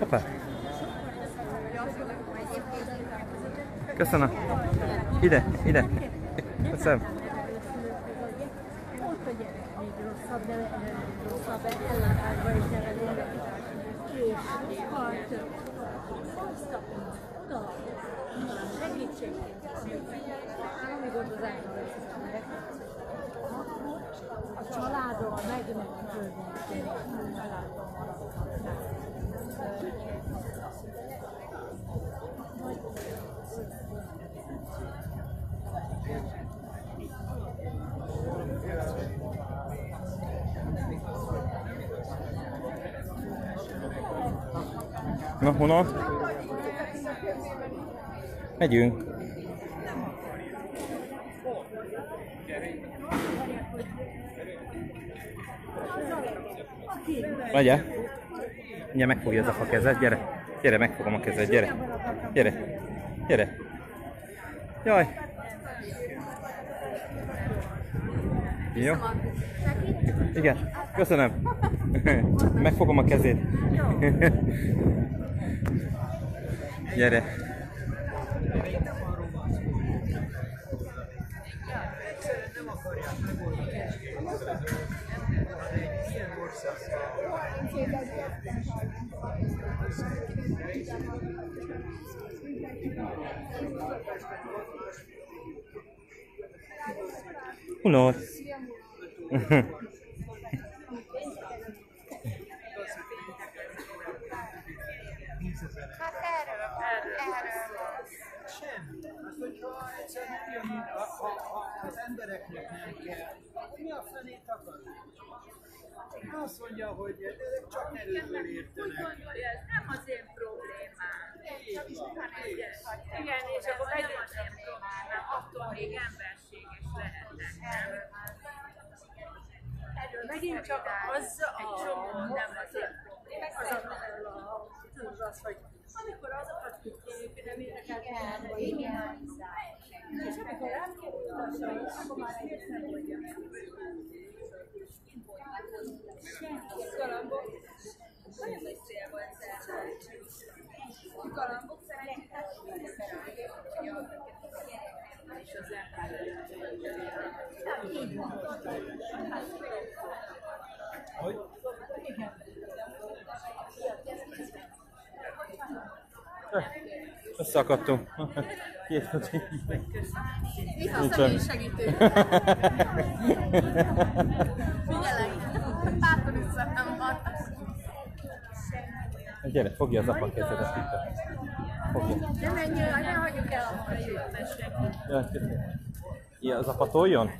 Hoppá. Köszönöm. Ide, ide. Köszönöm. Ott a gyerek még rosszabb, de rosszabb ellátásba is nevelünk. És halt. Azt a oda, segítségként állami gondozásra veszik a gyerek. A családról megmenekülni. Családról maradnak. Na, honnan? Megyünk. Vegyel. Mindjárt megfogja ez a kezed, gyere. Gyere, megfogom a kezed, gyere. Gyere. Gyere. Jaj. Jó. Igen, köszönöm. Megfogom a kezét. Gyere. Unod. Hát erről, erről. Semmi. Hát, hogyha egyszer megjön, ha, ha, az embereknek nem kell, mi a fenét akarunk? Azt mondja, hogy ezek csak erőből Úgy értenek. gondolja, ez nem az én problémám. Így van, így van. Igen, és akkor nem én problémám, attól még emberséges nem? Erről megint csak az a... Csomó nem az én problémám. Az a, tudod az, hogy amikor azokat kitérjük, nem érdekel, igen. És amikor rám kérdezik, akkor már egészen mondja. Galambok. Nagyon nagy cél volt Galambok szerintem. És az. Hogy? Összeakadtunk. Két Vissza személyi segítő. Figyelek. Látom vissza, nem. Gyere, fogja az apa kezedet itt. Fogja. Ne menjél, ne hagyjuk el a köszönöm. Ilyen az apa toljon?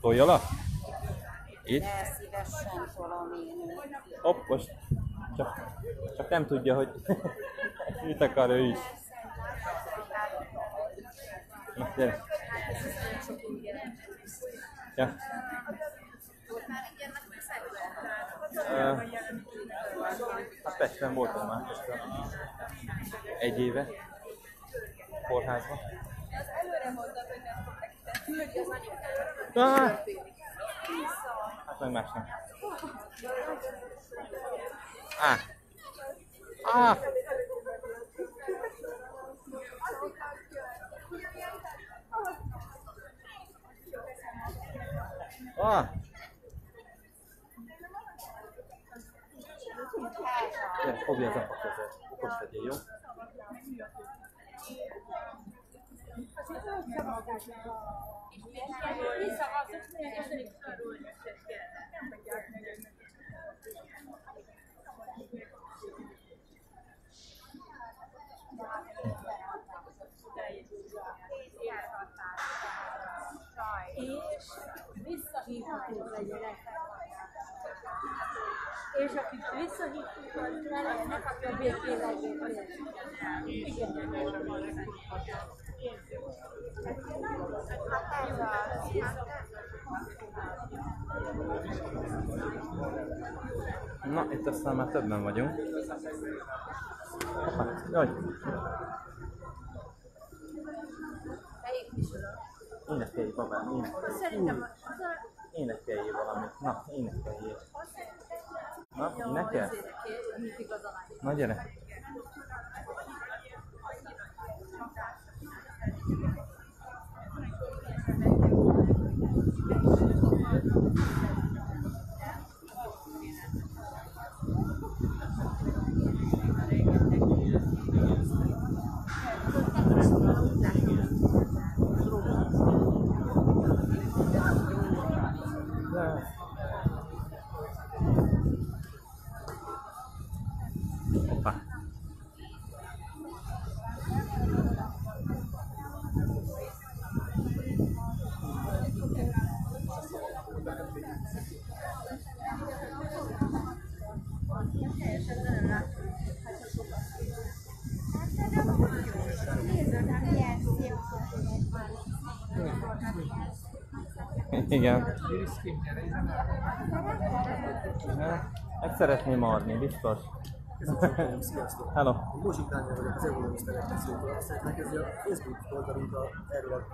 Toljalak? Itt? De szívesen tolom én. Hopp, most csak, csak nem tudja, hogy mit akar ő is. Na, gyere. Ja. Hát Pesten voltam már. Egy éve. Kórházban. Ah! Hát meg más nem. Ah! Ah! Ah! Fogja az apa kezed. Okos legyél, jó? És visszahívható legyenek. És akik visszahívtuk, Na, itt aztán már többen vagyunk. Hoppá, Jaj! Énekelj, babám, énekelj. Szerintem Énekelj valamit. Na, énekelj. Na, énekel? Na, gyere. Igen. Meg szeretném adni, biztos. Hello. Muzsik Dániel vagyok, az Eurómiszterek beszéltől. Azt megkezdeni a Facebook oldalunkra erről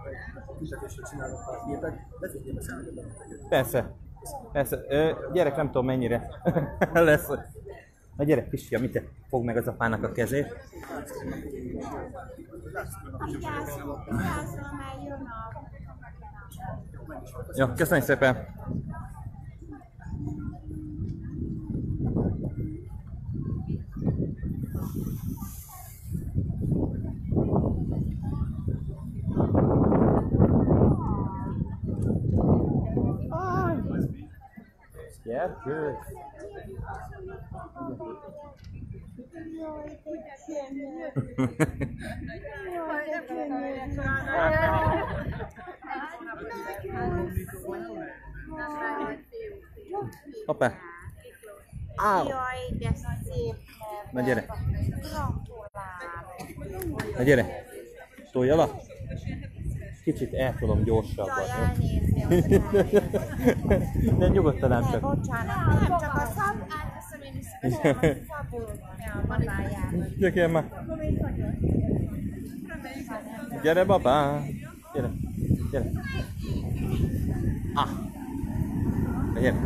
a fizetésről csinálnak pár képet, lefényképp beszélnek benneteket. Persze. Persze. Ö, gyerek nem tudom mennyire lesz. Na gyere, kisfiam, mit te? Fogd meg az apának a kezét. Jó, köszönjük szépen. Gyerkőc! Hoppá! Áú! Jaj, de szép Na gyere, na gyere! Tolj alatt! Kicsit tudom gyorsabban. De nyugodtan ám Ne, csak. bocsánat, nem csak a szab... Átveszem én is. Nem, babájának. Gyere már! Gyere babá! Gyere! Gyere! Ah! Na gyere!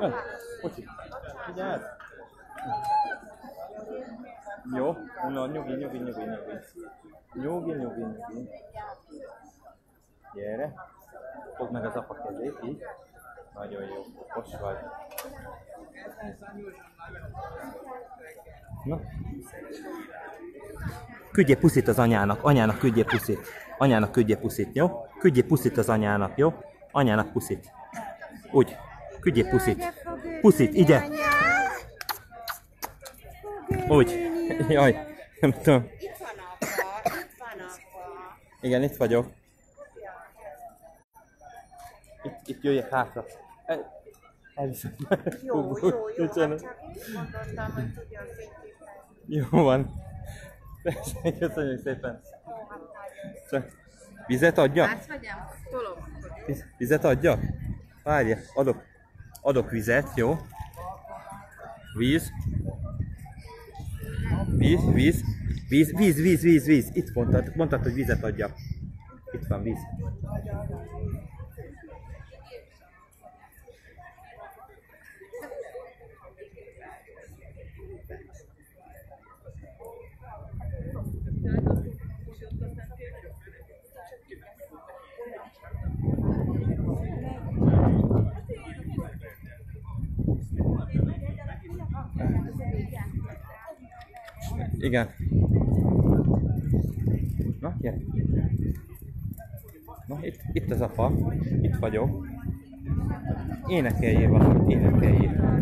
Jaj, Bocsi, figyelj! Jó, na nyugi, nyugi, nyugi, nyugi. Nyugi, nyugi, nyugi. Gyere. Fogd meg az apa kezét, így. Nagyon jó, okos vagy. Na. Küldjél puszit az anyának, anyának küldjél puszit. Anyának küldjél puszit, jó? Küldjél puszit az anyának, jó? Anyának puszit. Úgy. Küldjél puszit. Puszit, ide. Úgy. Jaj, nem tudom. Itt van apa, itt van apa. Igen, itt vagyok. Itt, itt jöjjek hátra. El- Elviszem. Jó, jó, jó. Hát csak gondoltam, hogy tudjon fényképezni. Jó van. Köszönjük szépen. Csak vizet adjak? Átvagyam? Tolom. Viz- Vizet adjak? Várja, adok. Adok vizet, jó? Víz. Víz, víz. Víz, víz, víz, víz, víz. Itt mondtad, mondtad, hogy vizet adjak. Itt van víz. Igen. Na, gyere. Na, itt, itt az apa. Itt vagyok. Énekeljél valamit, énekeljél.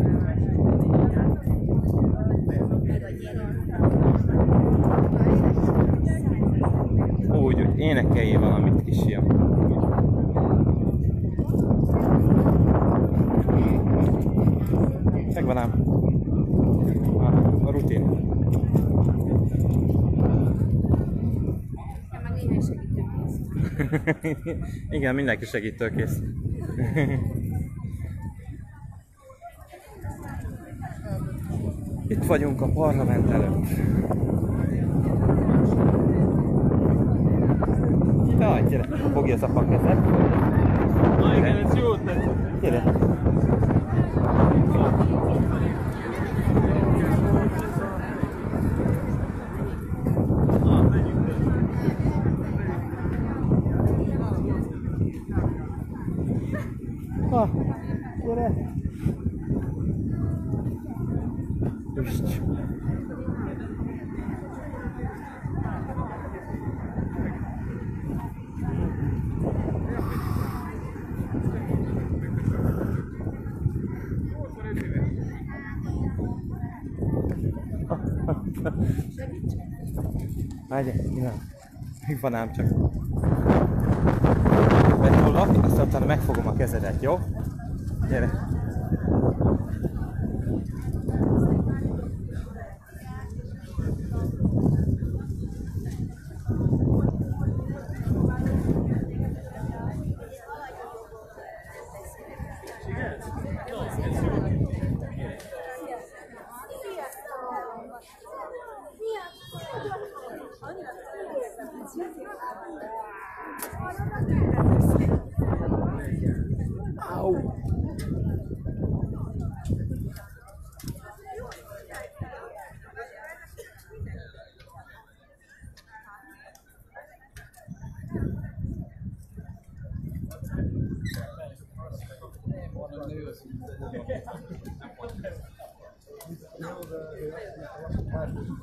Úgy, úgy, énekeljél valamit, kisfiam. Megvan ám. A, a rutin. Meg néhány segítőkész. Igen, mindenki segítőkész. Itt vagyunk a parlament előtt. Jaj, gyere, fogja az apa kezed. Igen, ez jó Gyere. Ah, gyere. Üst. Várj, innen. Még van ám csak. Betollak, aztán utána megfogom a kezedet, jó? Gyere.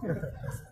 Nincs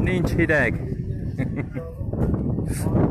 Nincs hideg.